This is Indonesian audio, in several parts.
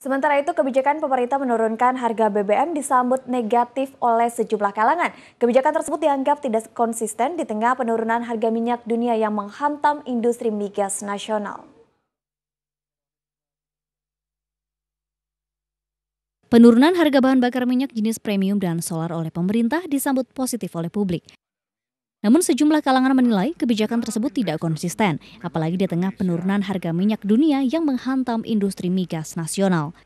Sementara itu, kebijakan pemerintah menurunkan harga BBM disambut negatif oleh sejumlah kalangan. Kebijakan tersebut dianggap tidak konsisten di tengah penurunan harga minyak dunia yang menghantam industri migas nasional. Penurunan harga bahan bakar minyak jenis premium dan solar oleh pemerintah disambut positif oleh publik. Namun sejumlah kalangan menilai kebijakan tersebut tidak konsisten, apalagi di tengah penurunan harga minyak dunia yang menghantam industri migas nasional.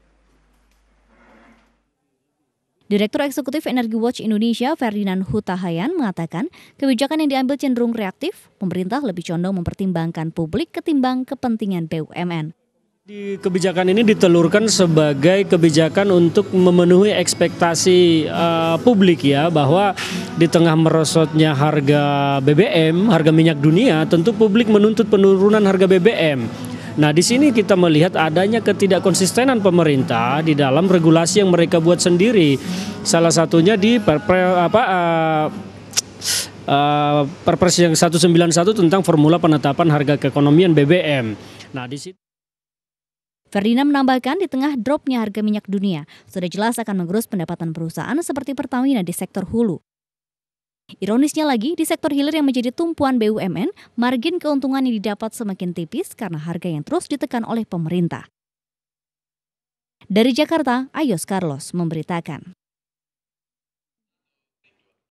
Direktur Eksekutif Energi Watch Indonesia, Ferdinand Hutahayan, mengatakan kebijakan yang diambil cenderung reaktif, pemerintah lebih condong mempertimbangkan publik ketimbang kepentingan BUMN. Di kebijakan ini ditelurkan sebagai kebijakan untuk memenuhi ekspektasi uh, publik ya bahwa di tengah merosotnya harga BBM, harga minyak dunia, tentu publik menuntut penurunan harga BBM. Nah, di sini kita melihat adanya ketidakkonsistenan pemerintah di dalam regulasi yang mereka buat sendiri. Salah satunya di perpre, apa uh, uh, Perpres yang 191 tentang formula penetapan harga keekonomian BBM. Nah, di situ Ferdinand menambahkan di tengah dropnya harga minyak dunia, sudah jelas akan mengerus pendapatan perusahaan seperti Pertamina di sektor hulu. Ironisnya lagi, di sektor hilir yang menjadi tumpuan BUMN, margin keuntungan yang didapat semakin tipis karena harga yang terus ditekan oleh pemerintah. Dari Jakarta, Ayos Carlos memberitakan.